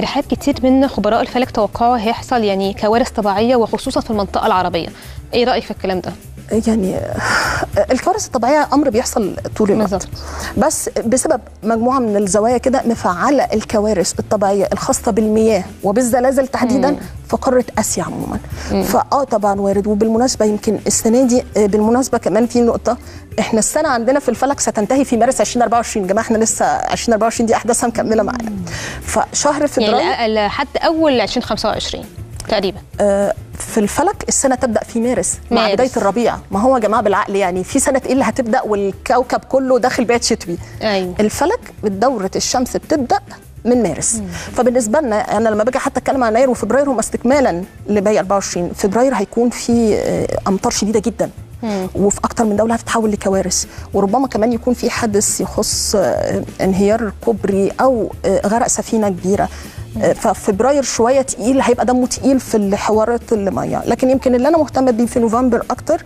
رحاب كتير من خبراء الفلك توقعوا هيحصل يعني كوارث طبيعية وخصوصا في المنطقة العربية. إيه رأيك في الكلام ده؟ يعني الكوارث الطبيعية أمر بيحصل طول الوقت. بالظبط. بس بسبب مجموعة من الزوايا كده مفعلة الكوارث الطبيعية الخاصة بالمياه وبالزلازل تحديدا في قارة آسيا عموما. فآه طبعا وارد. وبالمناسبة يمكن السنة دي آه، بالمناسبة كمان في نقطة إحنا السنة عندنا في الفلك ستنتهي في مارس 2024 يا جماعة إحنا لسه 2024 دي أحداثها مكملة معانا. فشهر فبراير يعني لحد أول 2025 تقريبا. آه، في الفلك السنة تبدأ في مارس مع مارس. بداية الربيع. ما هو يا جماعة بالعقل يعني في سنة إيه اللي هتبدأ والكوكب كله داخل بيت شتوي؟ أيوه. الفلك دوره الشمس بتبدأ من مارس. فبالنسبة لنا أنا لما باجي حتى أتكلم عن يناير وفبراير هم استكمالا لباقي 24 فبراير هيكون في آه، أمطار شديدة جدا. وفي أكتر من دولة هتتحول لكوارث. وربما كمان يكون في حدث يخص آه، انهيار كوبري أو آه، غرق سفينة كبيرة. آه، ففبراير شوية تقيل هيبقى دمه تقيل في الحوارات الميه لكن يمكن اللي أنا مهتمة بيه في نوفمبر أكتر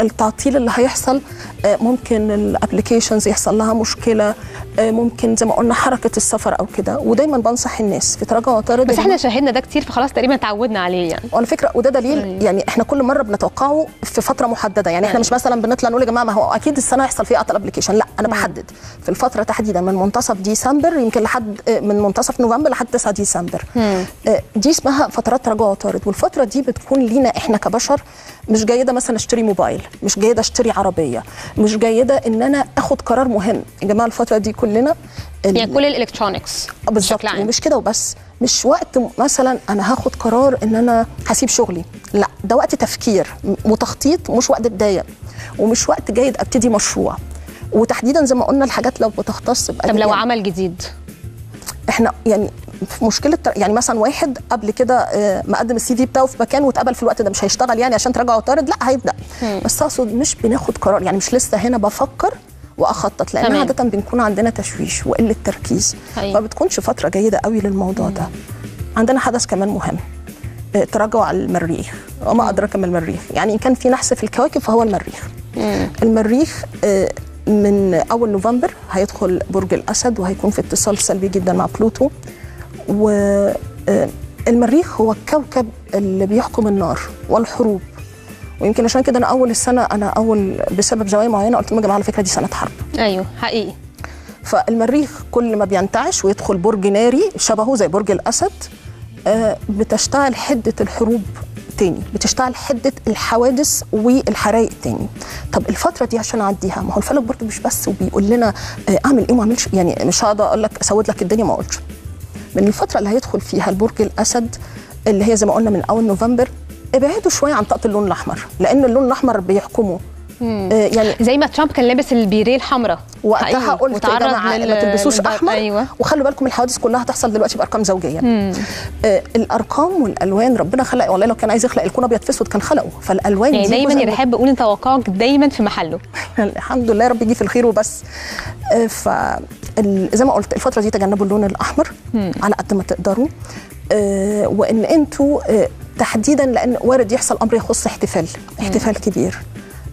التعطيل اللي هيحصل آه، ممكن ال applications يحصل لها مشكلة آه، ممكن زي ما قلنا حركة السفر أو كده. ودايما بنصح الناس. في تراجع عطارد بس إحنا شاهدنا ده كتير فخلاص تقريبا اتعودنا عليه يعني. وعلى فكرة وده دليل أيوة. يعني إحنا كل مرة بنتوقعه في فترة محددة. يعني إحنا. مش مثلا بنطلع نقول يا جماعة ما هو أكيد السنة هيحصل فيها قطع application لا أنا بحدد. في الفترة تحديدا من منتصف ديسمبر يمكن لحد آه، من منتصف نوفمبر لحد 9 ديسمبر. دي اسمها فترات تراجع عطارد والفترة دي بتكون لينا إحنا كبشر مش جيدة مثلا اشتري موبايل مش جيده أشتري عربية مش جيده إن أنا آخد قرار مهم يا جماعة الفترة دي كلنا ال- يعني كل ال electronics بالظبط بشكل عام. ومش كده وبس مش وقت مثلا أنا هاخد قرار إن أنا هسيب شغلي لا ده وقت تفكير وتخطيط مش وقت بداية ومش وقت جيد أبتدي مشروع وتحديدا زي ما قلنا الحاجات لو بتختص طب لو بأدوية. عمل جديد إحنا يعني في مشكلة يعني مثلا واحد قبل كده آه، مقدم السي في بتاعه في مكان واتقبل في الوقت ده مش هيشتغل يعني عشان تراجع وطارد لا هيبدأ. بس أقصد مش بناخد قرار يعني مش لسه هنا بفكر وأخطط لأن تمام. عادة بنكون عندنا تشويش وقلة تركيز. ما بتكونش فترة جيدة قوي للموضوع ده. عندنا حدث كمان مهم آه، تراجع المريخ. وما ادراك ما المريخ. يعني إن كان في نحس في الكواكب فهو المريخ. المريخ آه، من أول نوفمبر هيدخل برج الأسد وهيكون في اتصال سلبي جدا مع بلوتو. والمريخ هو الكوكب اللي بيحكم النار والحروب. ويمكن عشان كده أنا أول السنة أنا أول بسبب زوايا معينة قلت لهم يا جماعة على فكرة دي سنة حرب. أيوه حقيقي. فالمريخ كل ما بينتعش ويدخل برج ناري شبهه زي برج الأسد آه، بتشتعل حدة الحروب تاني بتشتعل حدة الحوادث والحرائق تاني. طب الفترة دي عشان أعديها ما هو الفلك برضه مش بس وبيقول لنا آه، أعمل إيه وما أعملش يعني مش هقعد أقول لك أسود لك الدنيا ما أقولش. من الفترة اللي هيدخل فيها البرج الأسد اللي هي زي ما قلنا من أول نوفمبر ابعدوا شوية عن طاقه اللون الأحمر لأن اللون الأحمر بيحكمه. آه، يعني زي ما ترامب كان لابس البيريه الحمراء. وقتها. قلت يا جماعة لل- ما تلبسوش. أحمر. أيوه. وخلوا بالكم الحوادث كلها هتحصل دلوقتي بأرقام زوجية. آه الأرقام والألوان ربنا خلق والله لو كان عايز يخلق الكون أبيض في أسود كان خلقه. فالألوان يعني دي دايما يا رحاب بقول ان توقعك دايما في محله. الحمد لله رب يجي في الخير وبس. آه، ف زي ما قلت الفترة دي تجنبوا اللون الأحمر على قد ما تقدروا. آه، وإن أنتوا آه، تحديدا لأن وارد يحصل أمر يخص احتفال احتفال كبير.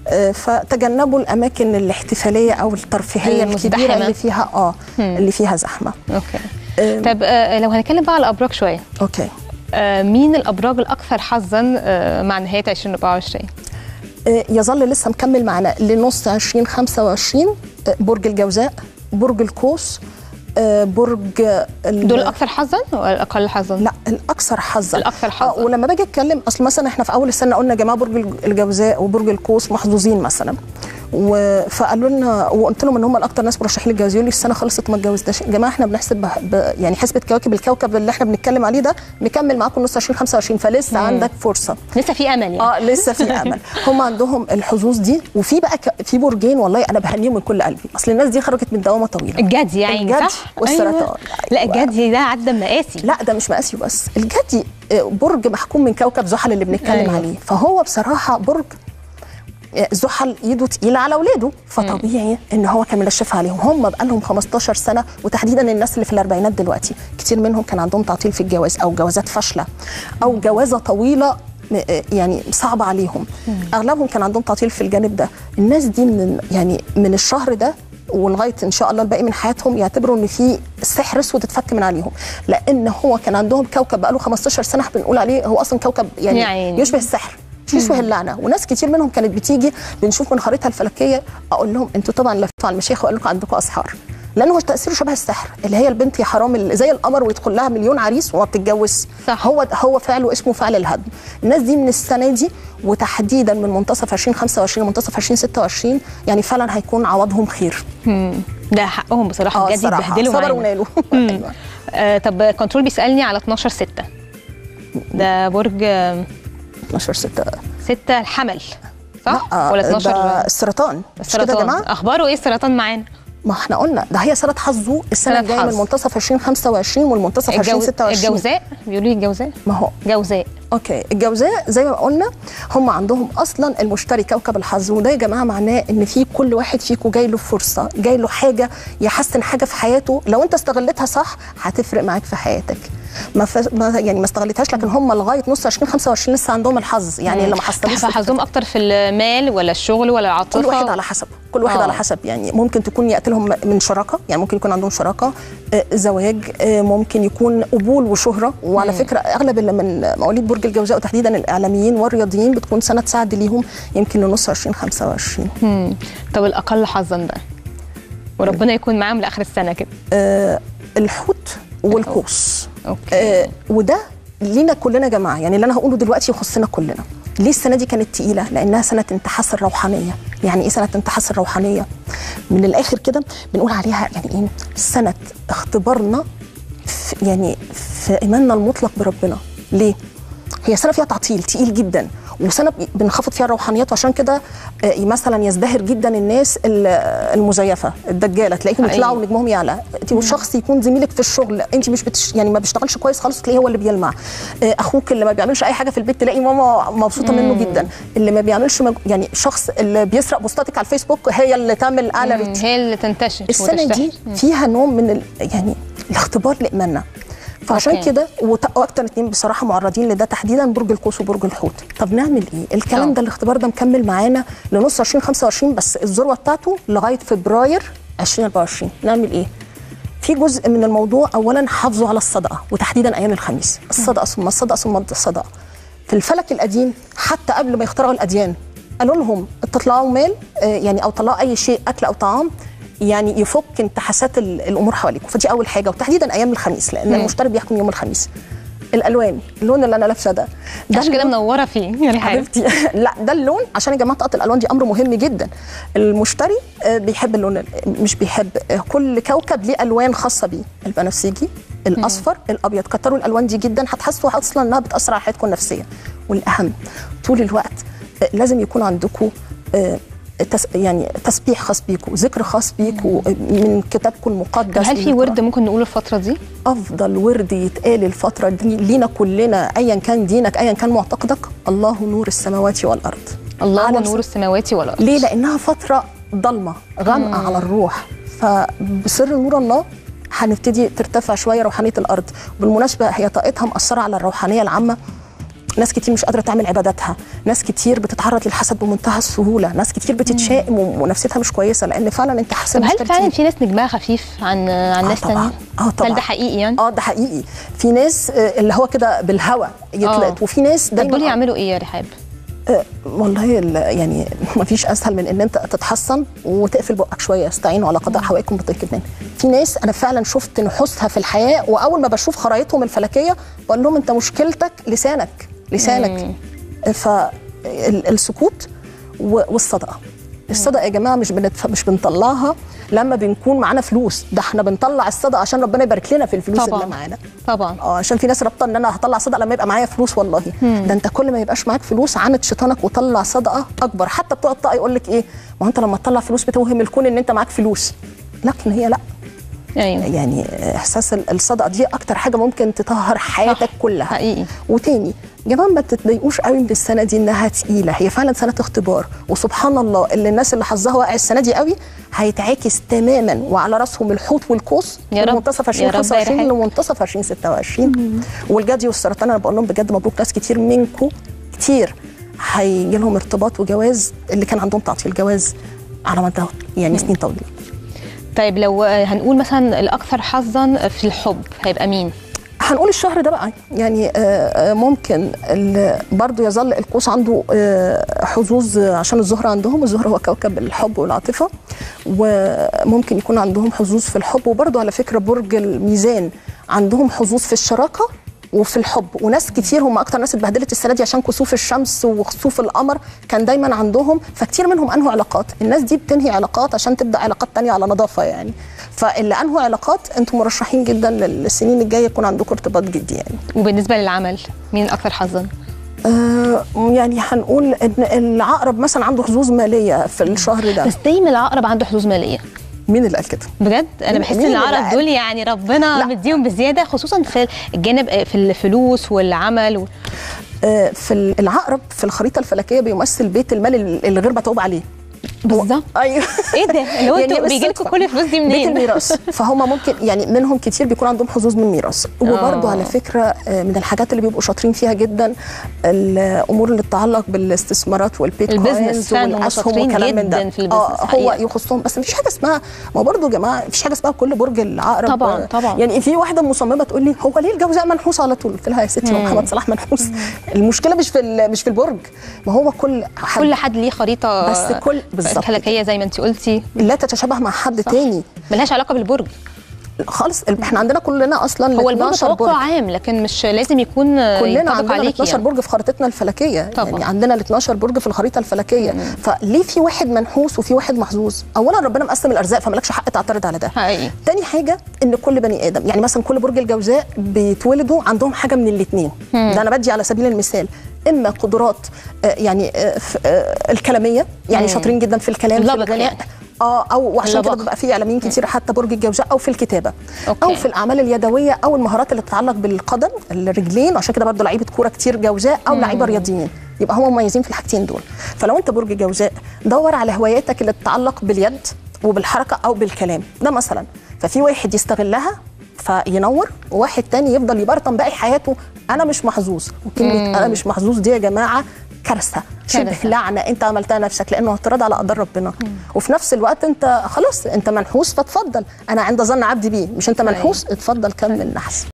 آه، فتجنبوا الأماكن الاحتفالية أو الترفيهية الكبيرة. اللي فيها آه اللي فيها زحمة. أوكي. آه، طب آه، لو هنتكلم بقى على الأبراج شوية. okay. آه، مين الأبراج الأكثر حظا آه، مع نهاية 2024 آه، يظل لسه مكمل معنا لنص 2025 آه، برج الجوزاء. برج القوس آه، برج دول الاكثر حظا ولا الاقل حظا؟ لا الأكثر حظا. الأكثر حظاً. آه ولما باجي أتكلم أصل مثلا إحنا في أول السنة قلنا يا جماعة برج الجوزاء وبرج القوس محظوظين مثلا. فقالوا لنا وقلت لهم إن هم الاكثر ناس مرشحين للجواز يقولوا لي السنة خلصت ما اتجوزتش. يا جماعة إحنا بنحسب ب... يعني حسبة كواكب الكوكب اللي إحنا بنتكلم عليه ده مكمل معاكم نص 2025 فلسه عندك فرصة. لسه في أمل يعني. آه لسه في أمل. هم عندهم الحظوظ دي وفي بقى ك... في برجين والله أنا بهنيهم من كل قلبي. أصل الناس دي خرجت من دوامة طويلة. الجدي يعني الجدي صح والسرطان. أيوة. لا أيوة. الجدي ده عدى مقاسي لا ده مش مقاسي بس. الجدي آه، برج محكوم من كوكب زحل اللي بنتكلم أيوة. عليه. فهو بصراحة برج زحل ايده تقيلة على أولاده. فطبيعي إن هو كان منشفها عليهم. هم بقى لهم 15 سنة وتحديدا الناس اللي في الأربعينات دلوقتي. كتير منهم كان عندهم تعطيل في الجواز أو جوازات فاشلة أو جوازة طويلة آه، يعني صعبة عليهم. أغلبهم كان عندهم تعطيل في الجانب ده. الناس دي من يعني من الشهر ده ولغاية إن شاء الله الباقي من حياتهم يعتبروا إن في سحر أسود اتفك من عليهم. لأن هو كان عندهم كوكب بقاله 15 سنة بنقول عليه هو أصلا كوكب يعني يا عيني. يشبه السحر. يشبه اللعنه وناس كتير منهم كانت بتيجي بنشوف من خريطها الفلكية أقول لهم أنتوا طبعا لفتوا على المشايخ وقال لكم عندكم أسحار. لأنه تأثيره شبه السحر اللي هي البنت يا حرام اللي زي القمر ويدخل لها مليون عريس وما بتتجوز. صح. هو هو فعله اسمه فعل الهدم. الناس دي من السنة دي وتحديدا من منتصف 2025 لمنتصف 2026 يعني فعلا هيكون عوضهم خير. ده حقهم بصراحة آه بجد يتبهدلوا صبروا ونالوا. أيوة. آه طب كنترول بيسألني على 12 6 ده برج 12 6 6 الحمل صح؟ لا، ولا ده 12 السرطان مش كده يا السرطان جماعة؟ اخباره إيه السرطان معانا؟ ما إحنا قلنا ده هي سنه حظه السنة الجاية من. منتصف 2025 والمنتصف الجو... 2026 الجوزاء؟ بيقولوا لي الجوزاء؟ ما هو. جوزاء. أوكي الجوزاء زي ما قلنا هم عندهم أصلا المشتري كوكب الحظ وده يا جماعة معناه إن في كل واحد فيكم جاي له فرصة جاي له حاجة يحسن حاجة في حياته. لو أنت استغلتها صح هتفرق معاك في حياتك. ما, ف... ما يعني ما استغلتهاش لكن هم لغاية نص 2025 لسه عندهم الحظ. يعني اللي ما حصلوش حظهم أكتر في المال ولا الشغل ولا العاطفة؟ كل واحد على حسب كل واحد آه. على حسب. يعني ممكن تكون ياتي لهم من شراكه يعني ممكن يكون عندهم شراكه آه، زواج آه، ممكن يكون قبول وشهرة. وعلى فكرة أغلب اللي من مواليد برج الجوزاء وتحديدا الإعلاميين والرياضيين بتكون سنه سعد ليهم يمكن لنص 2025 مم. طب الأقل حظا بقى. وربنا يكون معاهم لآخر السنة كده. آه، الحوت والقوس. أوكي. آه، وده لينا كلنا يا جماعة. يعني اللي أنا هقوله دلوقتي يخصنا كلنا. ليه السنة دي كانت تقيلة؟ لأنها سنة انتحاس الروحانية. يعني إيه سنة انتحاس الروحانية؟ من الآخر كده بنقول عليها يعني إيه؟ سنة اختبارنا في يعني في إيماننا المطلق بربنا. ليه؟ هي سنة فيها تعطيل تقيل جدا. وسنه بنخفض فيها الروحانيات وعشان كده آه، مثلا يزدهر جدا الناس ال- المزيفة الدجالة تلاقيهم. يطلعوا نجمهم يعلى. انت والشخص يكون زميلك في الشغل انت مش بتش... يعني ما بيشتغلش كويس خالص تلاقيه هو اللي بيلمع. آه، أخوك اللي ما بيعملش أي حاجة في البيت تلاقي ماما مبسوطة منه جدا. اللي ما بيعملش مج... يعني شخص اللي بيسرق بوستاتك على الفيسبوك هي اللي تعمل اعلى هي اللي تنتشر السنة وتشتهر. دي فيها نوع من ال... يعني الاختبار لإيماننا. فعشان أوكي. كده وأكتر اتنين بصراحة معرضين لده تحديدا برج القوس وبرج الحوت. طب نعمل إيه؟ الكلام آه. ده الاختبار ده مكمل معانا لنص 2025 بس الذروة بتاعته لغاية فبراير 2024 نعمل إيه؟ في جزء من الموضوع اولا حافظوا على الصدقة وتحديدا أيام الخميس. الصدقة ثم الصدقة ثم الصدقة. في الفلك القديم حتى قبل ما يخترعوا الأديان قالوا لهم تطلعوا مال آه، يعني أو طلعوا أي شيء أكل أو طعام يعني يفك انتحاسات ال- الأمور حواليكم. فدي أول حاجة وتحديدا أيام الخميس لأن المشتري بيحكم يوم الخميس. الألوان اللون اللي أنا لابسة ده ده كده منورة فيه ريحان حبيبتي. لا ده اللون عشان يا جماعة طاقة الألوان دي أمر مهم جدا. المشتري آه، بيحب اللون ال- مش بيحب آه، كل كوكب ليه ألوان خاصة بيه. البنفسجي الأصفر الأبيض. كتروا الألوان دي جدا هتحسوا أصلا إنها بتأثر على حياتكم النفسية. والأهم طول الوقت آه، لازم يكون عندكم تس يعني تسبيح خاص بيكم ذكر خاص بيكم آه، من كتابكم المقدس هل في ورد ممكن نقوله الفترة دي؟ أفضل ورد يتقال الفترة دي لينا كلنا ايا كان دينك ايا كان معتقدك الله نور السماوات والأرض. الله نور السماوات والأرض. ليه؟ لأنها فترة ضلمة غامقة على الروح. فبسر نور الله هنبتدي ترتفع شوية روحانية الأرض. بالمناسبة هي طاقتها مأثرة على الروحانية العامة. ناس كتير مش قادرة تعمل عباداتها ناس كتير بتتعرض للحسد بمنتهى السهولة ناس كتير بتتشائم ونفسيتها مش كويسة لأن فعلا أنت حاسس طب هل فعلا. في ناس نجمها خفيف عن عن آه ناس. تانية؟ آه طبعا هل ده حقيقي يعني؟ آه ده حقيقي في ناس آه، اللي هو كده بالهوى يتلقط آه. وفي ناس دايما دول يعملوا إيه يا رحاب؟ والله ال- يعني ما فيش أسهل من إن أنت تتحصن وتقفل بقك شوية استعينوا على قضاء حوائجكم بطريق كدمان في ناس أنا فعلا شفت نحوسها في الحياة وأول ما بشوف خرايطهم الفلكية بقول لهم أنت مشكلتك لسانك لسانك. فالسكوت والصدقة. الصدقة يا جماعة مش بنتف... مش بنطلعها لما بنكون معانا فلوس. ده إحنا بنطلع الصدقة عشان ربنا يبارك لنا في الفلوس طبعاً. اللي معانا. طبعا. آه عشان في ناس رابطة إن أنا هطلع صدقة لما يبقى معايا فلوس والله. ده أنت كل ما يبقاش معاك فلوس عاند شيطانك وطلع صدقة أكبر. حتى بتوع الطاقه يقول لك إيه ما أنت لما تطلع فلوس بتوهم الكون إن أنت معاك فلوس. لكن هي لأ. أيوه. يعني إحساس ال- الصدقة دي أكتر حاجة ممكن تطهر حياتك صح، كلها. حقيقي. وتاني يا جماعة ما تتضايقوش قوي من السنة دي إنها تقيلة. هي فعلا سنة اختبار. وسبحان الله اللي الناس اللي حظها واقع السنة دي قوي هيتعاكس تماما وعلى رأسهم الحوت والقوس يا رب، منتصف يا رب 2025 يرحمك. لمنتصف 2026 والجدي والسرطان أنا بقول لهم بجد مبروك ناس كتير منكم كتير هيجي لهم ارتباط وجواز اللي كان عندهم تعطيل جواز على مدى يعني سنين طويلة. طيب لو هنقول مثلا الأكثر حظا في الحب هيبقى مين؟ هنقول الشهر ده بقى. يعني آه، آه، ممكن برضو يظل القوس عنده آه، حظوظ عشان الزهرة عندهم. الزهرة هو كوكب الحب والعاطفة وممكن يكون عندهم حظوظ في الحب. وبرضو على فكرة برج الميزان عندهم حظوظ في الشراكة وفي الحب. وناس كتير هم أكتر ناس اتبهدلت السنة دي عشان كسوف الشمس وخسوف القمر كان دايما عندهم. فكتير منهم أنهوا علاقات. الناس دي بتنهي علاقات عشان تبدأ علاقات تانية على نظافة يعني. فاللي انهوا علاقات أنتم مرشحين جدا للسنين الجاية يكون عندكم ارتباط جدي يعني. وبالنسبة للعمل مين الاكثر حظا؟ آه يعني هنقول إن العقرب مثلا عنده حظوظ مالية في الشهر ده. بس دايما العقرب عنده حظوظ مالية. مين اللي قال كده؟ بجد؟ أنا بحس إن قال؟ دول يعني ربنا لا. مديهم بزيادة خصوصا في الجانب في الفلوس والعمل و... آه في العقرب في الخريطة الفلكية بيمثل بيت المال اللي غير متعوب عليه. بالظبط. أيوه. إيه ده؟ اللي هو يعني بيجي لكم. كل الفلوس دي بيت منين الميراث. فهم ممكن يعني منهم كتير بيكون عندهم حظوظ من الميراث. آه. على فكرة آه، من الحاجات اللي بيبقوا شاطرين فيها جدا الأمور اللي تتعلق بالاستثمارات والبيتكوينز والأسهم والكلام من ده. في آه هو. يخصهم. بس مفيش حاجة اسمها ما برضه يا جماعة مفيش حاجة اسمها كل برج العقرب. طبعاً، آه، طبعاً. يعني في واحدة مصممة تقول لي هو ليه الجوزاء منحوس على طول؟ قلت لها يا ستي محمد صلاح منحوس. المشكلة مش في مش في البرج. ما هو كل حد كل حد ليه خريطة بس كل- بالظبط. فلكيه زي ما انت قلتي لا تتشابه مع حد صح. تاني ملهاش علاقة بالبرج خالص إحنا عندنا كلنا أصلا هو البرج 12 توقع عام لكن مش لازم يكون كلنا عندنا ال عليكي 12 يعني. برج في خريطتنا الفلكية. طبعا. يعني عندنا ال 12 برج في الخريطة الفلكية. فليه في واحد منحوس وفي واحد محظوظ؟ اولا ربنا مقسم الأرزاق فمالكش حق تعترض على ده. حقيقي. تاني حاجة إن كل بني آدم يعني مثلا كل برج الجوزاء بيتولدوا عندهم حاجة من الاثنين ده أنا بدي على سبيل المثال إما قدرات آه، يعني آه، آه، الكلامية يعني شاطرين جدا في الكلام في الغناء. يعني. آه أو وعشان كده. بيبقى في إعلاميين كتير حتى برج الجوزاء أو في الكتابة أوكي. أو في الأعمال اليدوية أو المهارات اللي تتعلق بالقدم الرجلين عشان كده برضه لعيبة كورة كتير جوزاء أو لعيبة رياضيين. يبقى هم مميزين في الحاجتين دول. فلو أنت برج جوزاء دور على هواياتك اللي تتعلق باليد وبالحركة أو بالكلام. ده مثلا. ففي واحد يستغلها فينور وواحد تاني يفضل يبرطم باقي حياته. أنا مش محظوظ. وكلمه أنا مش محظوظ دي يا جماعة كارثة. شبه. لعنة. انت عملتها نفسك لأنه اعتراض على قدر ربنا. وفي نفس الوقت انت خلاص انت منحوس فاتفضل أنا عند ظن عبدي بيه. مش انت منحوس؟ اتفضل كمل نحس.